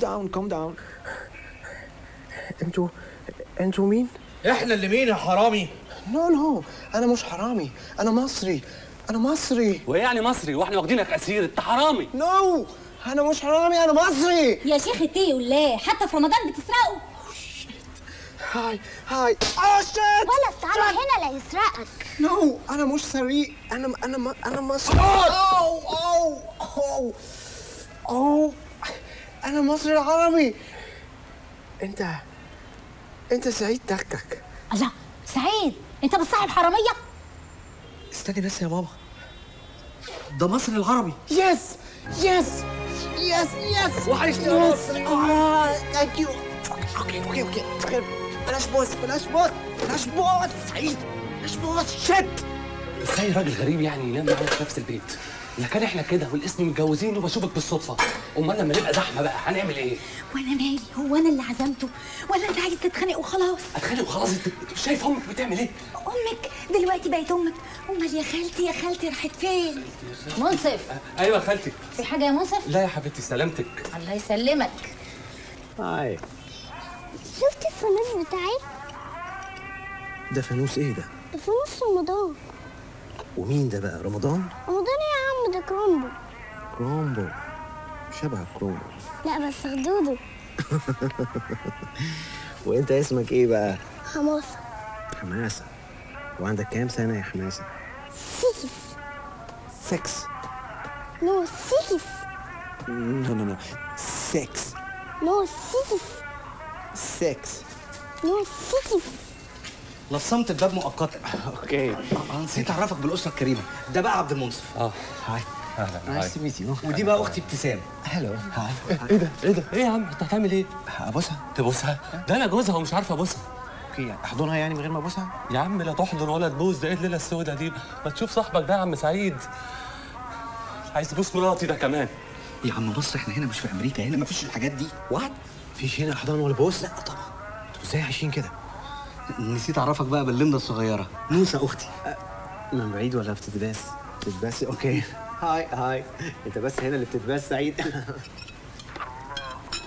Down, calm down. أنتوا أنتوا مين؟ إحنا اللي مين يا حرامي no no أنا مش حرامي أنا مصري أنا مصري. وايه يعني مصري وإحنا واخدينك أسير. أنت حرامي. no أنا مش حرامي أنا مصري. يا شيخ اتقي الله حتى في رمضان بتسرقوا. hi hi. آه shit ولد تعالى هنا لا يسرقك no أنا مش سريق أنا أنا أنا مصري. oh oh oh oh أنا مصري العربي. أنت أنت سعيد تكك الله سعيد. أنت بتصاحب حرامية؟ استني بس يا بابا. ده مصر العربي. yes yes yes yes. وحشني يا yes. thank you okay okay okay بلاش بوس بلاش بوس بلاش بوس سعيد. بلاش بوس shit. إزاي راجل غريب يعني ينام معانا في نفس البيت. اذا كان إحنا كده والاسم متجوزين وبشوفك بالصدفة. امال لما نبقى زحمة بقى هنعمل إيه؟ وأنا مالي؟ هو أنا اللي عزمته؟ ولا انت عايز تتخانق وخلاص؟ اتخانق وخلاص؟ انت أنت مش شايف أمك بتعمل إيه؟ أمك دلوقتي بقت أمك. امال يا خالتي يا خالتي راحت فين؟ منصف. أيوه يا خالتي. في حاجة يا منصف؟ لا يا حبيبتي سلامتك. الله يسلمك. هاي. شفت الفانوس بتاعي؟ ده فانوس إيه ده ده؟ فانوس رمضان. ومين ده بقى؟ رمضان؟ رمضان يا عم ده كرومبو. كرومبو. شبه كرومبو. لا بس خدوده. وانت اسمك إيه بقى؟ حماسة. حماسة. وعندك كام سنة يا حماسة؟ سيكس. 6 no six no no no. 6 no six. 6 no six لصمت الباب مؤقتا. okay. آه نسيت أعرفك بالأسرة الكريمة. ده بقى عبد المنصف. آه. hi. أهلا. nice to meet you ودي بقى أختي ابتسام. hello hi. إيه ده؟ إيه ده؟ إيه يا عم؟ أنت هتعمل إيه؟ أبوسها. تبوسها؟ ده أنا جوزها ومش عارف أبوسها. okay أحضنها يعني من غير ما أبوسها؟ يا عم لا تحضن ولا تبوس ده إيه الليلة السوداء دي؟ ما تشوف صاحبك ده يا عم سعيد. عايز تبوس مراتي ده كمان. يا عم مصر إحنا هنا مش في أمريكا هنا مفيش الحاجات دي. what مفيش هنا أحضان ولا بوس؟ لا طبعا. أنتوا إزاي عايشين كده؟ نسيت أعرفك بقى باللمده الصغيرة. نوسه أختي. من بعيد ولا بتتباس بتتباس okay. hi hi. أنت بس هنا اللي بتتباس سعيد.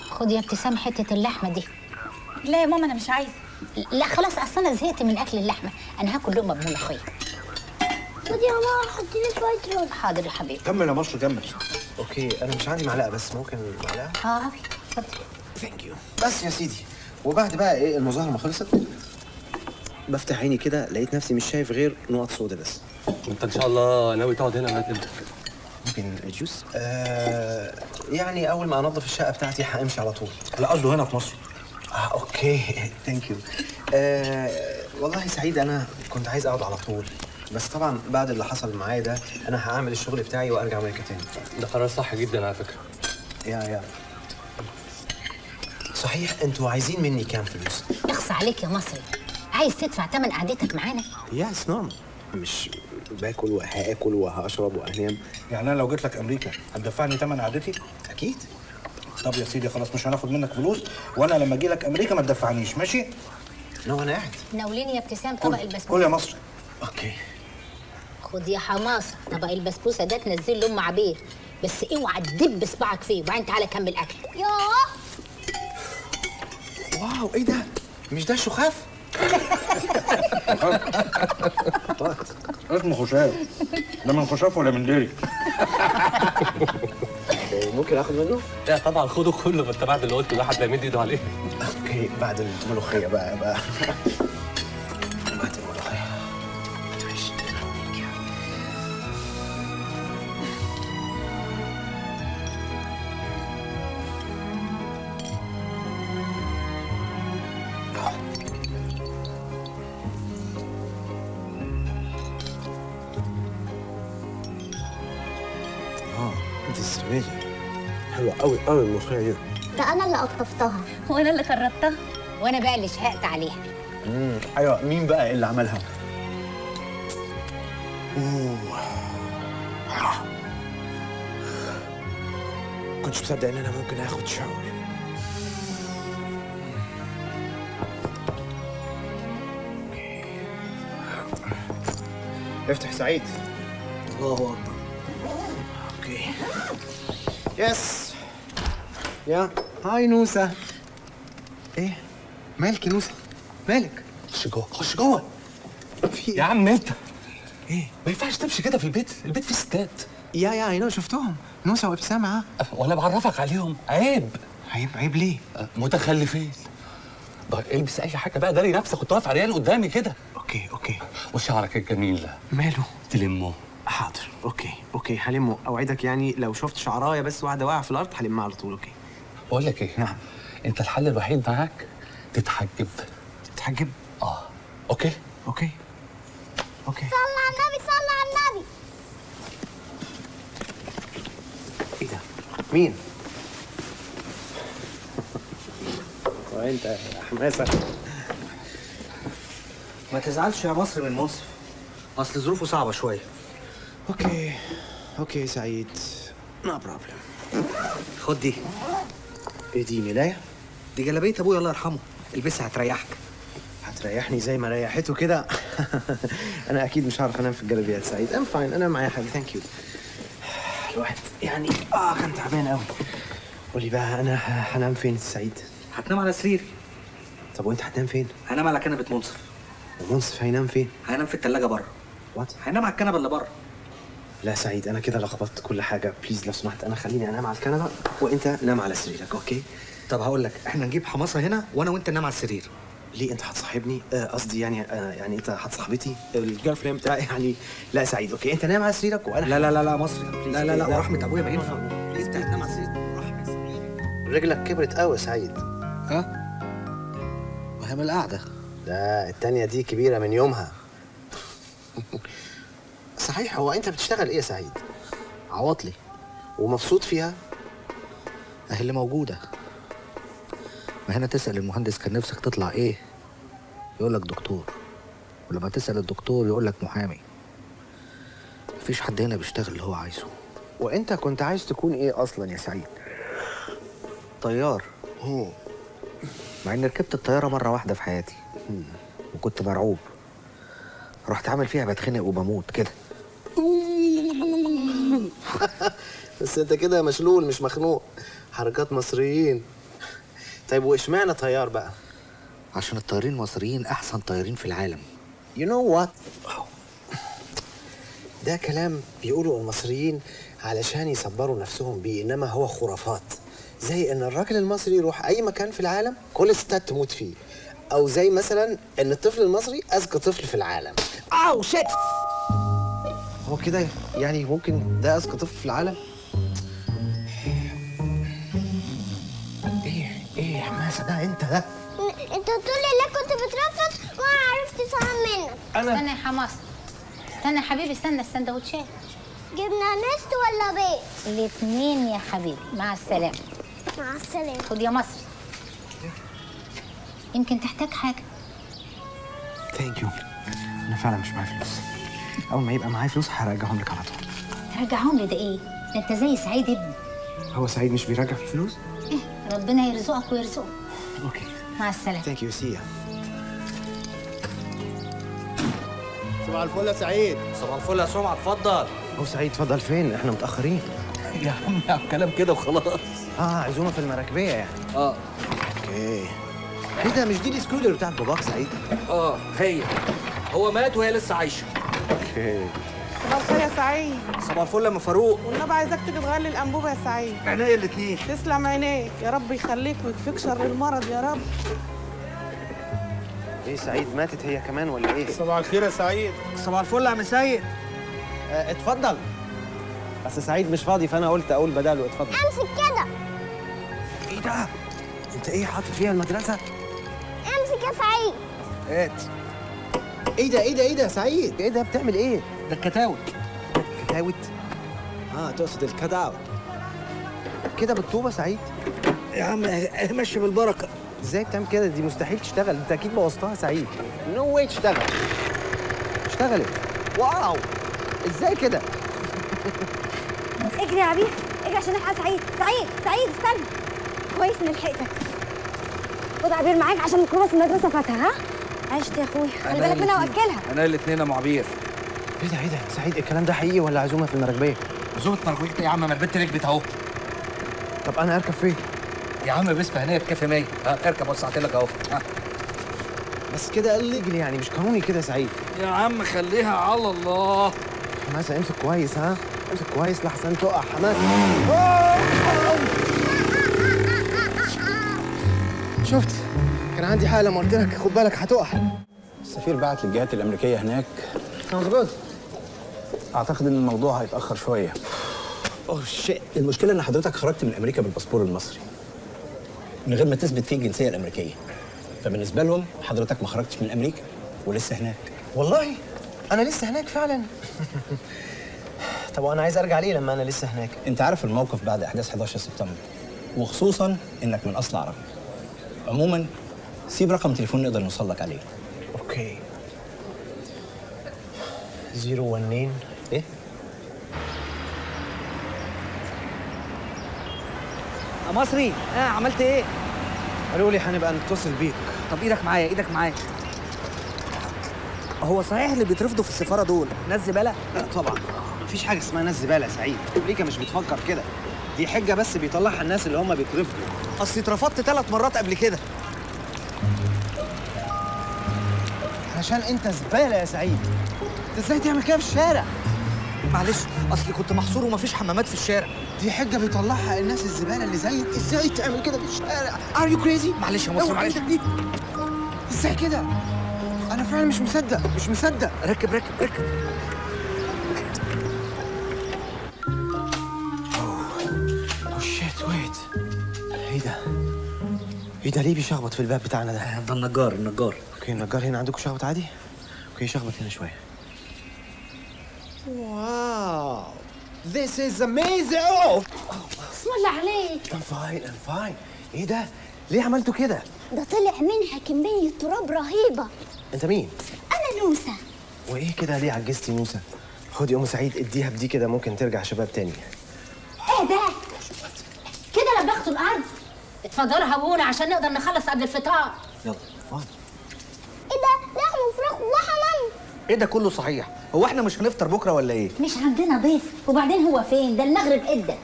خد يا ابتسام حتة اللحمة دي. لا يا ماما أنا مش عايزة. لا خلاص أصل أنا زهقت من أكل اللحمة. أنا هاكل لقمة بملوخيه خد يا ماما حط لي شوية رز حاضر يا حبيبي. كمل يا مصر كمل. OK أنا مش عندي معلقة بس ممكن معلقة؟ آه اتفضل. Thank you بس يا سيدي وبعد بقى إيه المظاهرة ما خلصت؟ بفتح عيني كده لقيت نفسي مش شايف غير نقط سودا بس. انت ان شاء الله ناوي تقعد هنا لغاية إمتى؟ ممكن juice آه يعني أول ما انضف الشقة بتاعتي همشي على طول. لا قصده هنا في مصر. آه OK. Thank you آه والله سعيد أنا كنت عايز أقعد على طول. بس طبعا بعد اللي حصل معايا ده أنا هعمل الشغل بتاعي وأرجع أمريكا تاني. ده قرار صح جدا على فكرة. Yeah yeah. صحيح أنتوا عايزين مني كام فلوس؟ اخص عليك يا مصري. عايز تدفع ثمن قعدتك معانا؟ Yeah it's normal مش باكل وهاكل وهشرب وهنام. يعني أنا لو جيت لك أمريكا هتدفعني ثمن قعدتي؟ أكيد. طب يا سيدي خلاص مش هناخد منك فلوس وأنا لما أجي لك أمريكا ما تدفعنيش ماشي؟ No أنا قاعد. ناوليني يا ابتسام طبق كل البسبوسة. يا مصر. OK. خد يا حماصه طبق البسبوسة ده تنزل له أم عبير. بس اوعى تدب صباعك فيه وبعدين تعالى كمل اكل ياه Wow إيه ده؟ مش ده شخاف؟ اسمه خشاف ده من خشاف ولا من ديري؟ ممكن آخد منه؟ لا طبعا خده كله ما انت بعد اللي قلته ده حد هيمد ايده عليه أوكي بعد الملوخيه بقى بقى حلوة قوي قوي الملوخيه دي. ده أنا اللي قطفتها وأنا اللي خربتها وأنا بقى اللي شهقت عليها. امم أيوه مين بقى اللي عملها؟ أوه. كنتش مصدق إن أنا ممكن آخد شاور. افتح سعيد. الله أكبر. OK. Yes. Yeah. Hi نوسة. إيه؟ مالك يا نوسة؟ مالك؟ خش جوه. خش جوه. في يا عم انت. إيه؟ ما ينفعش تمشي كده في البيت. البيت فيه ستات. Yeah yeah أيوه شفتهم. نوسة وابتسام ها وأنا بعرفك عليهم. عيب. عيب عيب ليه؟ متخلفين. طيب البس أي حاجة بقى. داري نفسك كنت واقف عريان قدامي كده. OK OK. وشعرك الجميل ده؟ ماله؟ تلمه. حاضر. OK OK. هلمه. أوعدك يعني لو شفت شعرايه بس واحدة واقعة في الأرض هلمها على طول. OK. بقول لك إيه؟ نعم. انت الحل الوحيد معاك تتحجب. تتحجب؟ آه. OK؟ OK. OK. صلى على النبي صلى على النبي. إيه ده؟ مين؟ وانت يا حماصة؟ ما تزعلش يا مصر من منصف أصل ظروفه صعبة شوية. OK. OK سعيد. No problem خد دي. إيه دي ملايه دي جلابية أبويا الله يرحمه. البسها هتريحك. هتريحني زي ما ريحته كده. أنا أكيد مش هعرف أنام في الجلابيات سعيد. I'm fine أنا معايا حاجة thank you الواحد يعني آه كان تعبان قوي قولي بقى أنا هنام فين سعيد؟ هتنام على سريري طب وأنت هتنام فين؟ هنام على كنبة منصف. ومنصف هينام فين؟ هينام في التلاجة بره. What هينام على الكنبة اللي بره. لا سعيد أنا كده لخبطت كل حاجة. please لو سمحت أنا خليني أنام على الكنبة وأنت نام على سريرك OK؟ طب هقول لك إحنا نجيب حماصة هنا وأنا وأنت ننام على السرير. ليه أنت هتصاحبني؟ آه، قصدي يعني آه يعني أنت صاحبتي؟ ال girlfriend. بتاعي يعني لا سعيد OK؟ أنت نام على سريرك وأنا لا لا لا لا مصري. لا لا لا. ورحمة أبويا ما ينفع انت هتنام على السرير. ورحمه رجلك كبرت قوي سعيد. ها؟ وهم القعدة. لا التانية دي كبيرة من يومها. صحيح هو أنت بتشتغل إيه يا سعيد؟ عواطلي. ومبسوط فيها؟ اهي اللي موجودة. ما هنا تسأل المهندس كان نفسك تطلع إيه؟ يقول لك دكتور. ولما تسأل الدكتور يقول لك محامي. مفيش حد هنا بيشتغل اللي هو عايزه. وأنت كنت عايز تكون إيه أصلا يا سعيد؟ طيار. هو. مع إني ركبت الطيارة مرة واحدة في حياتي. وكنت مرعوب. رحت عامل فيها بتخنق وبموت كده. بس انت كده مشلول مش مخنوق. حركات مصريين. طيب واشمعنى طيار بقى؟ عشان الطيارين المصريين أحسن طيارين في العالم. You know what? ده كلام بيقولوا المصريين علشان يصبروا نفسهم بيه إنما هو خرافات. زي إن الراجل المصري يروح أي مكان في العالم كل الستات تموت فيه. أو زي مثلا إن الطفل المصري أذكى طفل في العالم. اوه شيت هو كده يعني ممكن ده أذكى طفل في العالم؟ إيه إيه يا حماسة ده أنت ده؟ أنت طول الليل كنت بترفض وأنا عرفت أفهم منك. استنى يا حماس استنى يا حبيبي استنى السندوتشات جبنا نست ولا بيت الاثنين يا حبيبي مع السلامة. مع السلامة. خد يا مصري يمكن تحتاج حاجة. Thank you أنا فعلا مش معايا فلوس. أول ما يبقى معايا فلوس هرجعهم لك على طول. ترجعهم لي؟ ده إيه؟ ده أنت زي سعيد ابني. هو سعيد مش بيرجع في الفلوس؟ إيه ربنا يرزقك ويرزقه. OK. مع السلامة. Thank you see صباح الفل يا سعيد. صباح الفل يا سمعة اتفضل. هو سعيد اتفضل فين؟ إحنا متأخرين. يا عم يا عم كلام كده وخلاص. آه عزومة في المراكبية يعني. آه. OK. إيه ده مش دي السكوتر بتاعت باباك سعيد؟ آه هي. هو مات وهي لسه عايشة. OK. صباح الخير يا سعيد. صباح الفل يا أم فاروق. والنبي عايزاك تيجي تغير لي الأنبوبة يا سعيد. عينيا الاثنين تسلم عينيك. يا رب يخليك ويكفيك شر المرض يا رب. إيه سعيد ماتت هي كمان ولا إيه؟ صباح الخير يا سعيد. صباح الفل يا عم سيد. آه اتفضل. بس سعيد مش فاضي فأنا قلت أقول بداله. اتفضل. امسك كده. إيه ده؟ أنت إيه حاطط فيها المدرسة؟ امسك يا سعيد. هات. إيه ده إيه ده إيه ده سعيد. إيه ده بتعمل إيه؟ ده الكتاوت. كتاوت آه تقصد الكداوت كده بالطوبة سعيد؟ يا عم مشي بالبركة. إزاي بتعمل كده؟ دي مستحيل تشتغل. انت أكيد بوظتها سعيد. No way تشتغل. اشتغلت. Wow! إزاي كده؟ اجري يا عبير نجري عشان نلحق سعيد. سعيد سعيد استنى. كويس اني لحقتك. خد عبير معاك عشان ميكروباص المدرسة فاتها ها؟ عشت يا اخويا خلي بالك منها وأكلها. أنا الاثنين يا أم عبير. إيه ده إيه ده سعيد الكلام ده حقيقي ولا عزومة في المراكبيه عزومة مراكبيه يا عم ما البنت ركبت أهو. طب أنا أركب فين؟ يا عم بسمة هنا بكافي 100 ها اركب وسعت لك أهو. ها. بس كده الليجل يعني مش قانوني كده يا سعيد. يا عم خليها على الله. حماسة امسك كويس ها؟ امسك كويس لحسن تقع حماسه شفت؟ كان عندي حالة لما قلت لك خد بالك هتقع السفير بعت للجهات الأمريكية هناك. مظبوط أعتقد إن الموضوع هيتأخر شوية. اوه شيت المشكلة إن حضرتك خرجت من أمريكا بالباسبور المصري. من غير ما تثبت فيه الجنسية الأمريكية. فبالنسبة لهم حضرتك ما خرجتش من أمريكا ولسه هناك. والله؟ أنا لسه هناك فعلا. طب وأنا عايز أرجع ليه لما أنا لسه هناك؟ أنت عارف الموقف بعد إحداث 11 سبتمبر وخصوصا إنك من أصل عربي. عموما سيب رقم تليفون نقدر نوصل لك عليه. OK. Zero one nine إيه؟ يا مصري. آه عملت إيه؟ قالوا لي هنبقى نتصل بيك. طب إيدك معايا إيدك معايا. هو صحيح اللي بيترفضوا في السفارة دول ناس زباله لا طبعا. مفيش حاجة اسمها ناس زباله يا سعيد. أمريكا مش بتفكر كده. دي حجة بس بيطلعها الناس اللي هم بيترفضوا. اصلي اترفضت ثلاث مرات قبل كده. علشان انت زبالة يا سعيد. انت إزاي تعمل كده في الشارع؟ معلش اصلي كنت محصور ومفيش حمامات في الشارع. دي حجة بيطلعها الناس الزبالة اللي زيك. إزاي تعمل كده في الشارع؟ Are you crazy معلش يا مصري معلش. إزاي كده؟ أنا فعلا مش مصدق مش مصدق. ركب ركب ركب. Shit wait إيه ده؟ إيه ده؟ ليه بيشخبط في الباب بتاعنا ده؟ ده النجار النجار. OK النجار هنا عندكم شخبط عادي OK شخبط هنا شوية واو This is amazing! Oh! بسم الله عليك I'm fine, I'm fine. إيه ده؟ ليه عملتوا كده؟ ده طلع منها كمية تراب رهيبة أنت مين؟ أنا نوسة وإيه كده ليه عجزتي موسى؟ خدي أم سعيد اديها بدي كده ممكن ترجع شباب تاني. إيه ده كده لبخت الأرض اتفضلوا هبونا عشان نقدر نخلص قبل الفطار يلا فاضي. إيه ده؟ لحم وفراخ وحمام إيه ده كله صحيح؟ هو إحنا مش هنفطر بكرة ولا إيه؟ مش عندنا ضيف وبعدين هو فين؟ ده المغرب ادى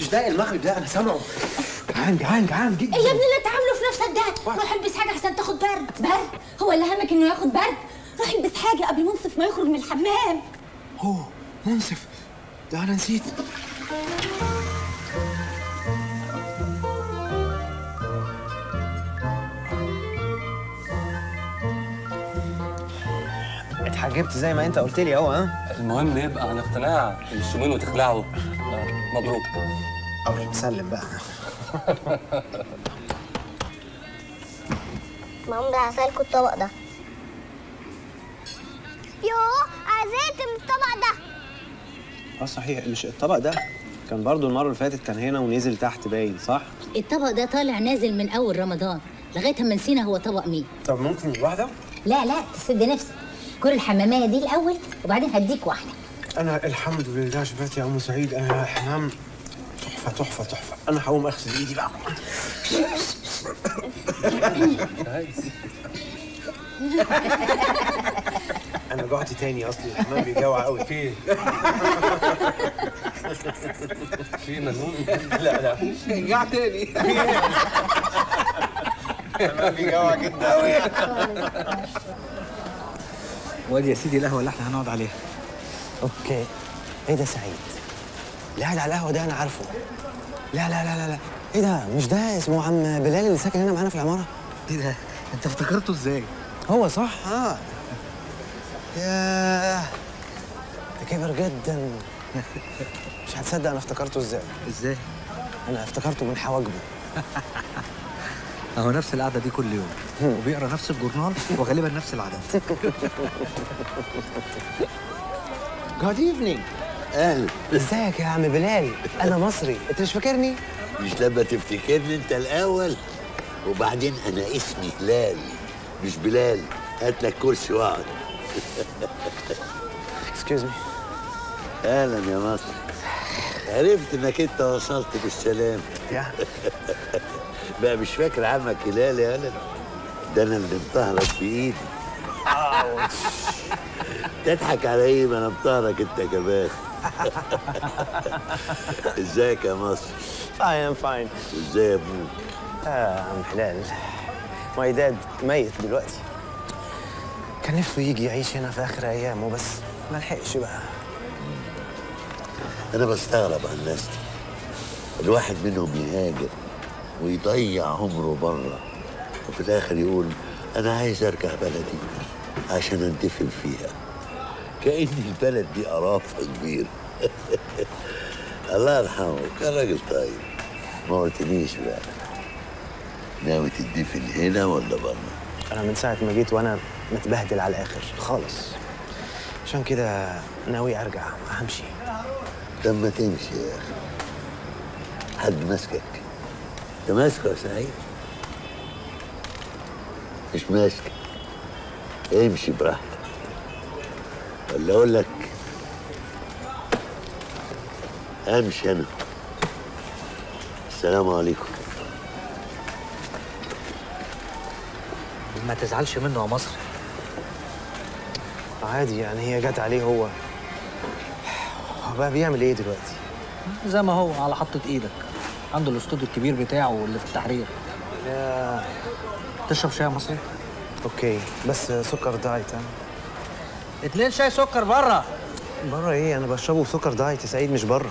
مش ده المغرب ده؟ أنا سامعه. جعان جعان جعان جدا. إيه يا ابني اللي انت عامله في نفسك ده؟ روح البس حاجة عشان تاخد برد. برد؟ هو اللي همك إنه ياخد برد؟ روح البس حاجة قبل منصف ما يخرج من الحمام. أوه منصف. ده أنا نسيت. اتحجبت زي ما انت قلت لي اهو ها؟ المهم يبقى عن اقتناع مش يومين وتخلعوا آه، مبروك أو سلم بقى. ماما ده هسألكوا الطبق ده يوه عايزين من الطبق ده آه صحيح مش الطبق ده كان برضو المرة اللي فاتت كان هنا ونزل تحت باين صح؟ الطبق ده طالع نازل من أول رمضان لغاية ما نسينا هو طبق مين طب ممكن واحدة؟ لا لا تسد نفسك كل الحمامية دي الأول وبعدين هديك واحدة. أنا الحمد لله شفت يا أم سعيد أنا حمام تحفة تحفة تحفة. أنا هقوم أغسل إيدي بقى. أنا جعت تاني أصلي الحمام بيجوع قوي في. في مجنون. لا لا. رجع تاني. الحمام بيجوع جدا قوي وادي يا سيدي القهوة اللي إحنا هنقعد عليها. أوكي. إيه ده سعيد؟ اللي قاعد على القهوة ده أنا عارفه. لا لا لا لا لا. إيه ده؟ مش ده اسمه عم بلال اللي ساكن هنا معانا في العمارة؟ إيه ده؟ انت افتكرته إزاي؟ هو صح؟ آه. ياه. ده كبر جدا. مش هتصدق أنا افتكرته إزاي. إزاي؟ أنا افتكرته من حواجبه. أهو نفس القعدة دي كل يوم. وبيقرأ نفس الجورنال وغالبا نفس العادات. Good evening أهلا. إزيك يا عم بلال؟ أنا مصري. أنت مش فاكرني؟ مش لما تفتكرني أنت الأول. وبعدين أنا اسمي هلال مش بلال. هات لك كرسي وأقعد. excuse me أهلا يا مصر عرفت إنك أنت وصلت بالسلام. بقى مش فاكر عمك هلال يا ولد. ده أنا اللي مطهرك بايدي تضحك على إيه ما أنا مطهرك أنت كمان إزيك يا مصر؟ fine fine وازاي يا أبوك؟ آه عم حلال ماي داد ميت دلوقتي. كان نفسه يجي يعيش هنا في آخر أيامه بس ما لحقش بقى. أنا بستغرب على الناس دي الواحد منهم يهاجر. ويضيع عمره بره وفي الآخر يقول أنا عايز أرجع بلدي عشان أندفن فيها. كأن البلد دي قرافة كبيرة. الله يرحمه. كان راجل طيب. ما قلتليش بقى. ناوي تدفن هنا ولا بره؟ أنا من ساعة ما جيت وأنا متبهدل على الآخر. خالص. عشان كده ناوي أرجع. همشي طب ما تمشي يا أخي حد ماسكك انت ماسكه يا سعيد مش ماسكك امشي براحتك. ولا أقول لك أمشي أنا. السلام عليكم. ما تزعلش منه يا مصري عادي يعني هي جت عليه هو. هو بقى بيعمل إيه دلوقتي؟ زي ما هو على حطة إيدك. عنده الأستوديو الكبير بتاعه اللي في التحرير. يا. تشرب شاي يا مصري؟ okay بس سكر diet ها؟ اتنين شاي سكر بره بره إيه؟ أنا بشربه سكر diet يا سعيد مش بره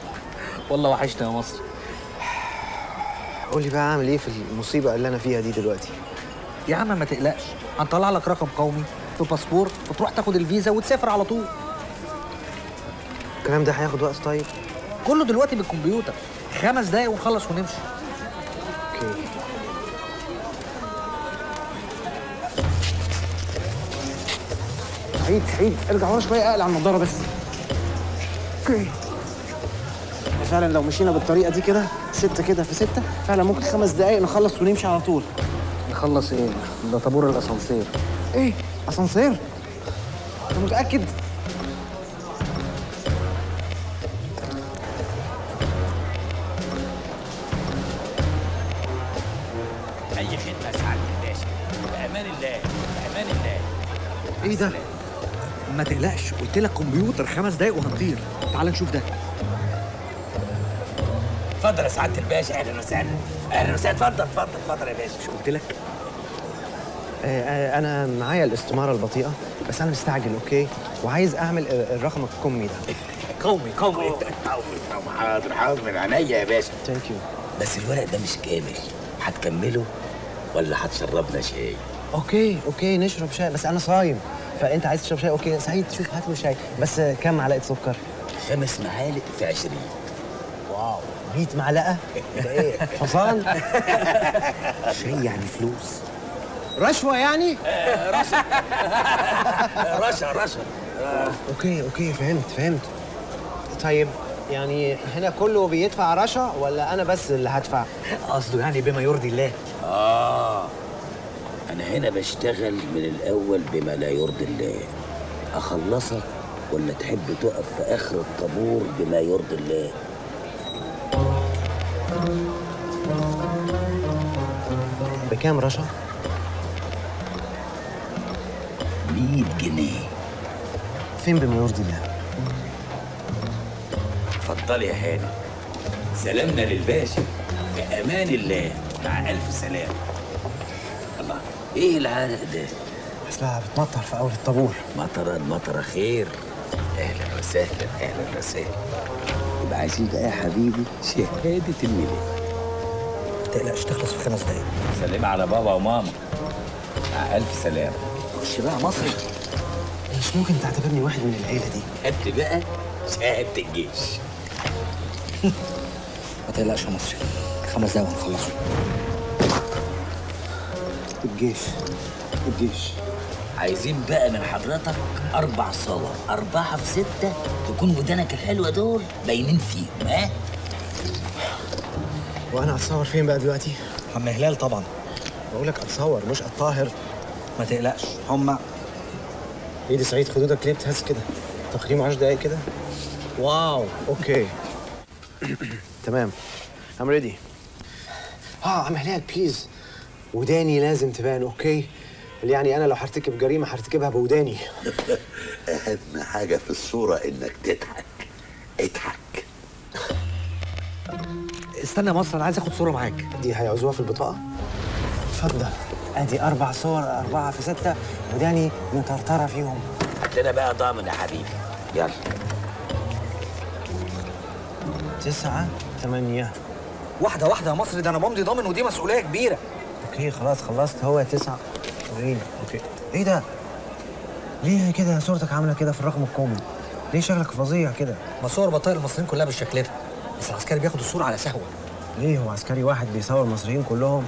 والله وحشنا يا مصري. قول لي بقى أعمل إيه في المصيبة اللي أنا فيها دي دلوقتي؟ يا عم ما تقلقش هنطلع لك رقم قومي في باسبور وتروح تاخد الفيزا وتسافر على طول. الكلام ده هياخد وقت طيب؟ كله دلوقتي بالكمبيوتر. خمس دقايق ونخلص ونمشي. okay. سعيد سعيد ارجع ورا شوية أقلع النضارة بس. okay. فعلا لو مشينا بالطريقة دي كده ستة كده في ستة فعلا ممكن خمس دقايق نخلص ونمشي على طول. نخلص إيه؟ ده طابور الأسانسير. إيه؟ أسانسير؟ انت متأكد. قلت لك كمبيوتر خمس دقايق وهنطير تعال نشوف ده. اتفضل يا سعادة الباشا. أهلا وسهلا. أهلا وسهلا. اتفضل اتفضل اتفضل يا باشا. مش قلت لك؟ آه، آه، أنا معايا الاستمارة البطيئة بس أنا مستعجل okay؟ وعايز أعمل الرقم الكومي ده. قومي قومي قومي حاضر حاضر. من عينيا يا باشا. thank you بس الورق ده مش كامل هتكمله ولا هتشربنا شاي؟ okay okay نشرب شاي. بس أنا صايم. فأنت عايز تشرب شاي؟ okay سعيد شوف هات لي شاي. بس كام معلقة سكر؟ خمس معالق في عشرين. wow 100 معلقة؟ ده إيه؟ حصان؟ شاي يعني فلوس. رشوة يعني؟ رشا. رشا رشا. okay okay فهمت فهمت. طيب يعني هنا كله بيدفع رشا ولا أنا بس اللي هدفع؟ قصده يعني بما يرضي الله. آه. أنا هنا بشتغل من الأول بما لا يرضي الله. أخلصك ولا تحب تقف في آخر الطابور بما يرضي الله؟ بكام رشا؟ 100 جنيه. فين بما يرضي الله؟ اتفضلي يا هاني سلامنا للباشا. في أمان الله. مع ألف سلام الله إيه العرق ده اصلها بتمطر في أول الطابور. مطرة مطرة خير. أهلا وسهلا أهلا وسهلا. يبقى عايزين بقى يا حبيبي شهادة الميلاد ما تقلقش تخلص في خمس دقايق. سلم على بابا وماما. مع ألف سلام خش بقى مصري مش ممكن تعتبرني واحد من العيلة دي؟ هات بقى شهادة الجيش. ما تقلقش يا مصري خمس دقايق وهنخلصه الجيش. الجيش. عايزين بقى من حضرتك أربع صور أربعة في ستة تكون ودانك الحلوة دول باينين فيهم ها؟ وأنا أتصور فين بقى دلوقتي؟ عم هلال طبعا. بقول لك أتصور مش الطاهر. ما تقلقش هما إيدي سعيد خدودك ليه بتهز كده؟ تقييم 10 دقايق كده؟ واو. أوكي. تمام. I'm ready. آه عم هلال بليز وداني لازم تبان أوكي؟ اللي يعني أنا لو هرتكب جريمة هرتكبها بوداني. أهم حاجة في الصورة إنك تضحك. اضحك. استنى يا مصر أنا عايز آخد صورة معاك. دي هيعوزوها في البطاقة؟ اتفضل. أدي أربع صور أربعة في ستة وداني مطرطره فيهم. لنا بقى ضامن يا حبيبي. يلا. تسعة ثمانية واحدة واحدة يا مصر ده أنا بمضي ضامن ودي مسؤولية كبيرة. okay خلاص خلصت. هو تسعة. وعشرين okay. إيه ده؟ ليه كده؟ صورتك عاملة كده في الرقم الكومي؟ ليه شكلك فظيع كده؟ ما صور بطايق المصريين كلها بالشكل ده بس العسكري بياخد الصورة على سهوة. ليه؟ هو عسكري واحد بيصور المصريين كلهم؟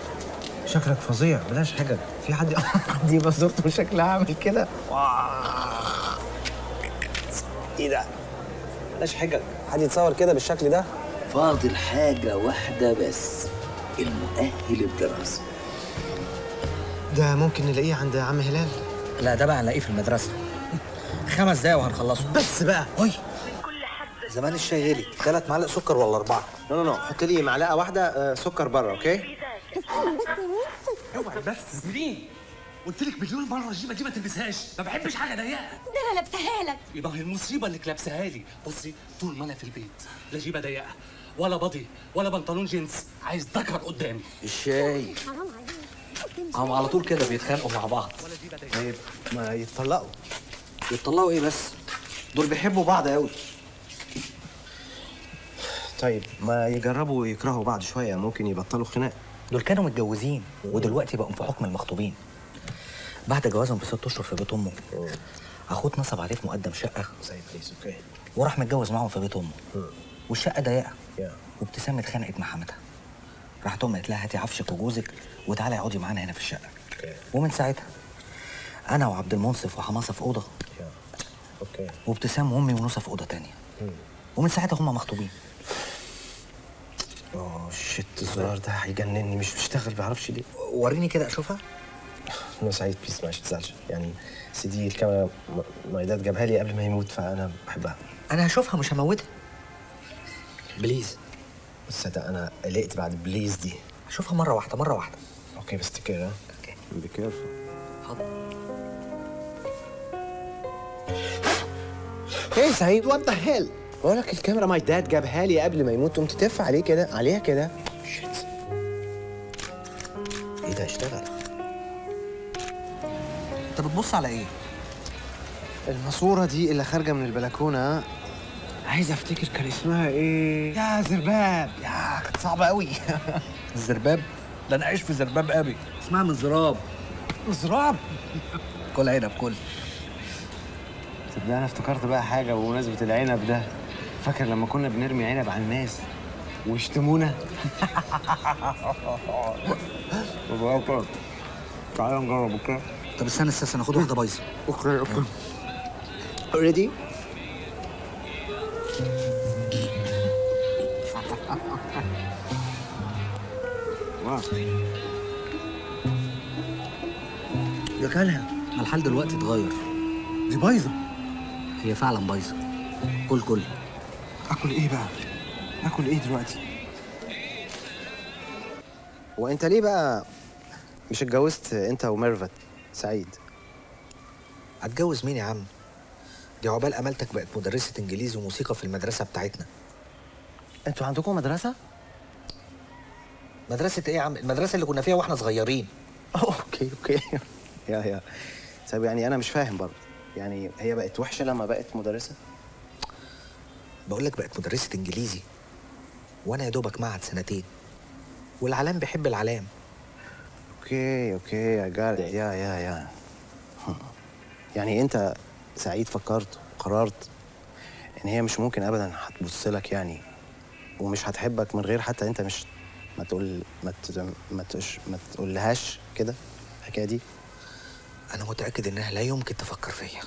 شكلك فظيع. بلاش حاجة. في حد حد يبقى صورته شكلها عامل كده؟ إيه ده؟ بلاش حاجة. حد يتصور كده بالشكل ده؟ فاضل حاجة واحدة بس. المؤهل الدراسي. ده ممكن نلاقيه عند عم هلال. لا ده بقى نلاقيه في المدرسة. خمس دقايق وهنخلصه. بس بقى. هاي زمان الشاي غلي. ثلاث معالق سكر ولا أربعة؟ no no no حط لي معلقة واحدة آه، سكر بره okay؟ اوعي بس زميلين قلت لك مليون مرة الجيبه دي ما تلبسهاش. ما بحبش حاجة ضيقة. ده أنا لابسها لك. يبقى هي المصيبة إنك لابسها لي. بصي طول ما أنا في البيت. لا جيبة ضيقة ولا بادي ولا بنطلون جينز. عايز ذكر قدامي. الشاي. هم على طول كده بيتخانقوا مع بعض. طيب ما يتطلقوا. يطلعوا إيه بس؟ دول بيحبوا بعض قوي طيب ما يجربوا يكرهوا بعض شوية ممكن يبطلوا خناق. دول كانوا متجوزين ودلوقتي بقوا في حكم المخطوبين. بعد جوازهم بست أشهر في بيت أمه. أخوه اتنصب عليه في مقدم شقة. زي please okay. وراح متجوز معاهم في بيت أمه. والشقة ضيقة. وابتسام اتخانقت مع حماتها. راحت امها قالت لها هاتي عفشك وجوزك وتعالي اقعدي معانا هنا في الشقة. ومن ساعتها أنا وعبد المنصف وحماسه في أوضة. okay. وابتسام وأمي ونوسه في أوضة تانية. ومن ساعتها هما مخطوبين. oh shit الزرار ده هيجنني مش بيشتغل بيعرفش ليه. وريني كده أشوفها. no سعيد please ما تزعلش. يعني see دي الكاميرا my dad جابها لي قبل ما يموت فأنا بحبها. أنا هشوفها مش هموتها. please صدق أنا قلقت بعد please دي. شوفها مرة واحدة مرة واحدة. okay بس take care ها okay be careful hey سعيد. what the hell بقول لك الكاميرا my dad جابها لي قبل ما يموت. قمت تف عليه كده عليها كده. شيت إيه ده؟ اشتغل. أنت بتبص على إيه؟ الماسورة دي اللي خارجة من البلكونة. عايز افتكر كان اسمها إيه؟ يا زرباب. يا كانت صعبة قوي. الزرباب ده أنا عايش في زرباب قوي اسمها مزراب مزراب كل عنب كل. تصدق أنا افتكرت بقى حاجة بمناسبة العنب ده. فاكر لما كنا بنرمي عنب على الناس ويشتمونا؟ تعالى نجرب okay. طب استنى استنى ناخد واحدة بايظة. okay okay. ready يا كلها. ما الحال دلوقتي اتغير. دي بايظة. هي فعلا بايظة. كل كل. أكل إيه بقى؟ اكل إيه دلوقتي؟ وأنت ليه بقى مش اتجوزت أنت وميرفت سعيد؟ هتجوز مين يا عم؟ دي عقبال أمالتك بقت مدرسة إنجليزي وموسيقى في المدرسة بتاعتنا. أنتوا عندكم مدرسة؟ مدرسة إيه يا عم؟ المدرسة اللي كنا فيها وإحنا صغيرين. okay okay. yeah yeah. طب يعني أنا مش فاهم برضه. يعني هي بقت وحشة لما بقت مدرسة؟ بقول لك بقت مدرسة إنجليزي. وأنا يا دوبك معهد سنتين. والعلام بيحب العلام. okay okay. يا جارد yeah yeah yeah. يعني أنت سعيد فكرت وقررت إن هي مش ممكن ابدا هتبص لك يعني ومش هتحبك من غير حتى أنت مش ما تقول ما ما تقولش ما تقولهاش كده الحكاية دي. أنا متأكد إنها لا يمكن تفكر فيا.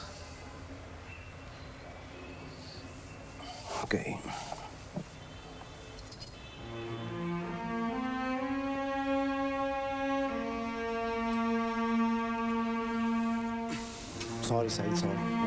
Okay. Sorry سعيد sorry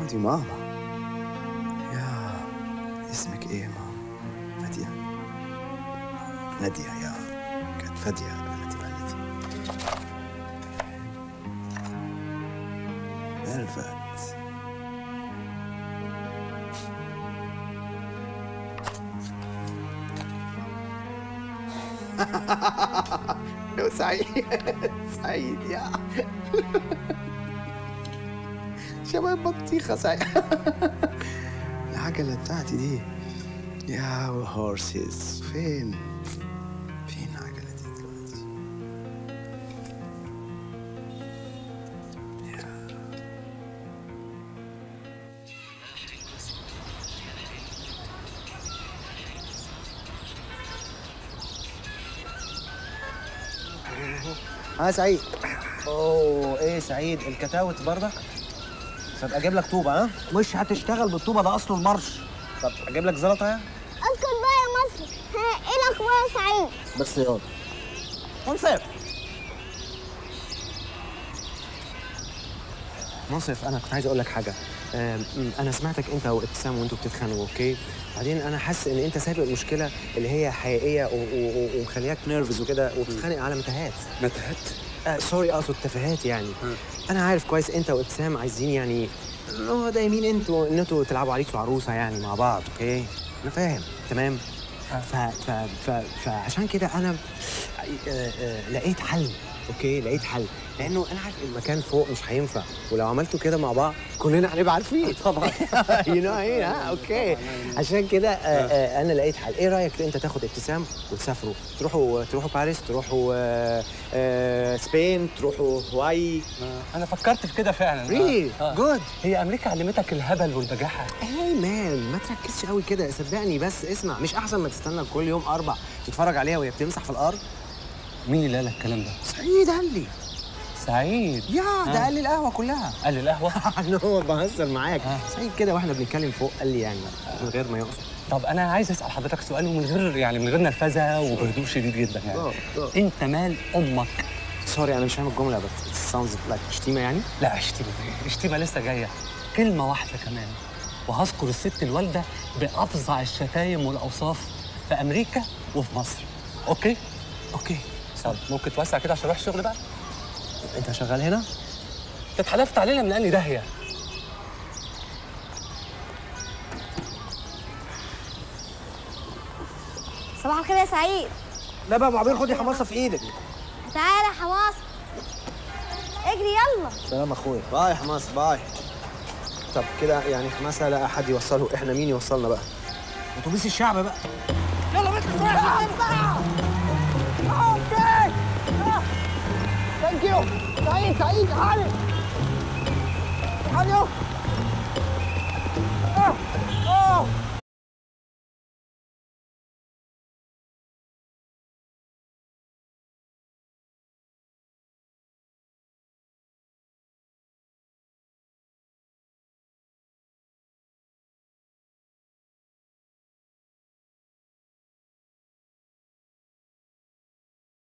آه دي ماما. يا اسمك إيه يا ماما؟ فادية نادية يا كانت ما تبقى نادية بيرفكت لو سعيد سعيد يا. شبه البطيخة سعيد العجلة بتاعتي دي. يا هورسز فين؟ فين عجلتي دلوقتي؟ ها سعيد. أوه إيه سعيد الكتاوت برضك؟ طب أجيب لك طوبة ها؟ مش هتشتغل بالطوبة ده أصله المرش. طب أجيب لك زلطة ها اسكت بقى يا مصر. ها إيه الاخبار يا سعيد؟ بس يلا. منصف. منصف أنا كنت عايز أقول لك حاجة. أنا سمعتك أنت وابتسام وأنتوا بتتخانقوا أوكي؟ بعدين أنا حاسس إن أنت سابق المشكلة اللي هي حقيقية ومخلياك nervous وكده وبتتخانق على متاهات. متاهات؟ آه sorry اقصد تفاهات يعني. أنا عارف كويس أنت وابتسام عايزين يعني هو ده يمين أنتوا إن أنتوا تلعبوا عليكوا عروسة يعني مع بعض okay؟ أنا فاهم تمام؟ ف ف ف فعشان كده أنا آه، آه، لقيت حل. Okay لقيت حل. لأنه أنا عارف المكان فوق مش هينفع. ولو عملتوا كده مع بعض كلنا هنبقى عارفين. طبعا. You know إيه؟ ها okay. عشان كده آه، آه، أنا لقيت حل. إيه رأيك أنت تاخد ابتسام وتسافروا؟ تروحوا تروحوا باريس تروحوا آه، آه، Spain تروحوا هاواي. أنا فكرت في كده فعلا. Really? Good. هي أمريكا علمتك الهبل والبجاحة. Hey man ما تركزش قوي كده. صدقني بس اسمع مش أحسن ما تستنى كل يوم أربع تتفرج عليها وهي بتمسح في الأرض؟ مين اللي قال لك الكلام ده؟ سعيد قال لي. سعيد؟ يا ده آه. قال لي القهوة كلها. قال لي القهوة؟ أنا هو بهزر معاك. سعيد كده وإحنا بنتكلم فوق قال لي يعني من غير ما يقصد. طب أنا عايز أسأل حضرتك سؤال ومن غير يعني من غير نرفزة وبهدوء شديد جدا يعني. آه، آه. أنت مال أمك؟ Sorry أنا مش فاهم الجملة بس sounds like شتيمة يعني. لا اشتيمه إيه اشتيمه لسه جاية. كلمة واحدة كمان. وهذكر الست الوالدة بأفظع الشتايم والأوصاف في أمريكا وفي مصر. Okay؟ Okay. طب ممكن توسع كده عشان أروح الشغل بقى؟ انت شغال هنا؟ انت اتحدفت علينا من اني داهية؟ صباح الخير يا سعيد. لا بقى معبير خدي حماصة في إيدك. تعالى يا حماصة. اجري يلا. سلام اخويا. Bye حماس bye. طب كده يعني حماسه لا أحد يوصله إحنا مين يوصلنا بقى؟ اتوبيس الشعب بقى. يلا بس ثانك يو سعيد سعيد تعالي تعالي